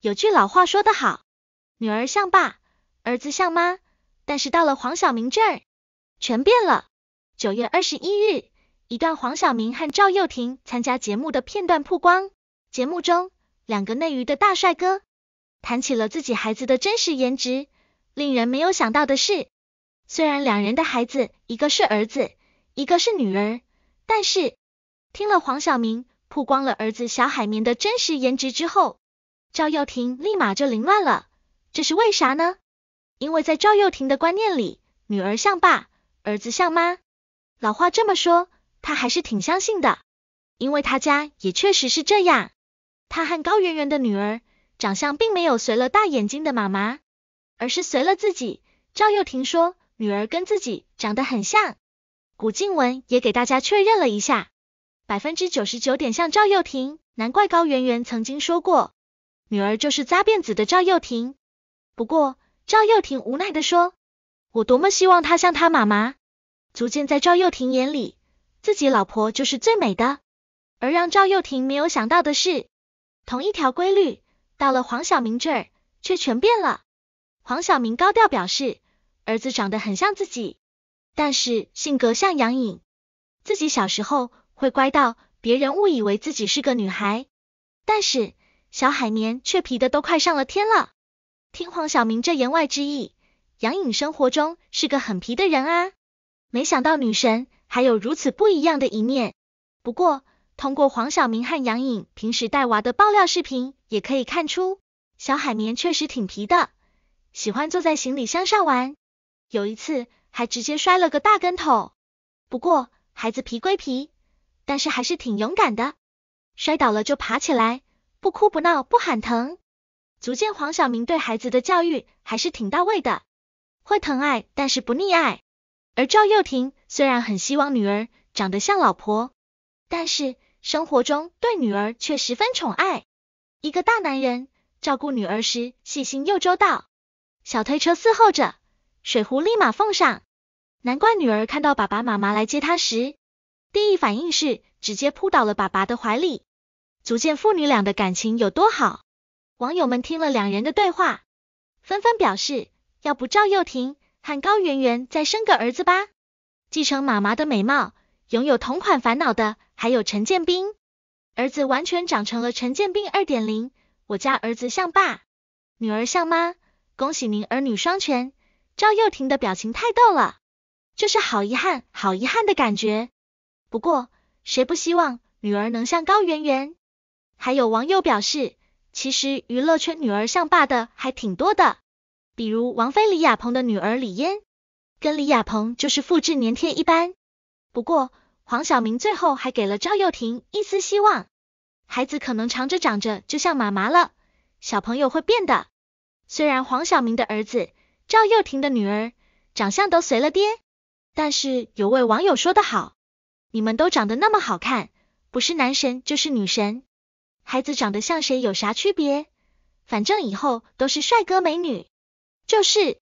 有句老话说得好，女儿像爸，儿子像妈，但是到了黄晓明这儿，全变了。九月二十一日，一段黄晓明和赵又廷参加节目的片段曝光。节目中，两个内娱的大帅哥谈起了自己孩子的真实颜值。令人没有想到的是，虽然两人的孩子一个是儿子，一个是女儿，但是听了黄晓明曝光了儿子小海绵的真实颜值之后，赵又廷立马就凌乱了，这是为啥呢？因为在赵又廷的观念里，女儿像爸，儿子像妈。老话这么说，他还是挺相信的，因为他家也确实是这样。他和高圆圆的女儿长相并没有随了大眼睛的妈妈，而是随了自己。赵又廷说，女儿跟自己长得很像。古静雯也给大家确认了一下，百分之九十九点像赵又廷。难怪高圆圆曾经说过。女儿就是扎辫子的赵又廷，不过赵又廷无奈的说：“我多么希望她像她妈妈。”足见在赵又廷眼里，自己老婆就是最美的。而让赵又廷没有想到的是，同一条规律到了黄晓明这儿却全变了。黄晓明高调表示，儿子长得很像自己，但是性格像杨颖，自己小时候会乖到别人误以为自己是个女孩，但是。小海绵却皮的都快上了天了。听黄晓明这言外之意，杨颖生活中是个很皮的人啊。没想到女神还有如此不一样的一面。不过，通过黄晓明和杨颖平时带娃的爆料视频，也可以看出小海绵确实挺皮的，喜欢坐在行李箱上玩，有一次还直接摔了个大跟头。不过，孩子皮归皮，但是还是挺勇敢的，摔倒了就爬起来。不哭不闹不喊疼，足见黄晓明对孩子的教育还是挺到位的，会疼爱但是不溺爱。而赵又廷虽然很希望女儿长得像老婆，但是生活中对女儿却十分宠爱。一个大男人照顾女儿时细心又周到，小推车伺候着，水壶立马奉上。难怪女儿看到爸爸妈妈来接她时，第一反应是直接扑倒了爸爸的怀里。足见父女俩的感情有多好。网友们听了两人的对话，纷纷表示，要不赵又廷和高圆圆再生个儿子吧？继承妈妈的美貌，拥有同款烦恼的还有陈建斌，儿子完全长成了陈建斌二点零。我家儿子像爸，女儿像妈，恭喜您儿女双全。赵又廷的表情太逗了，就是好遗憾，好遗憾的感觉。不过，谁不希望女儿能像高圆圆？还有网友表示，其实娱乐圈女儿像爸的还挺多的，比如王菲李亚鹏的女儿李嫣，跟李亚鹏就是复制粘贴一般。不过黄晓明最后还给了赵又廷一丝希望，孩子可能长着长着就像妈妈了，小朋友会变的。虽然黄晓明的儿子、赵又廷的女儿长相都随了爹，但是有位网友说得好，你们都长得那么好看，不是男神就是女神。孩子长得像谁有啥区别？反正以后都是帅哥美女，就是。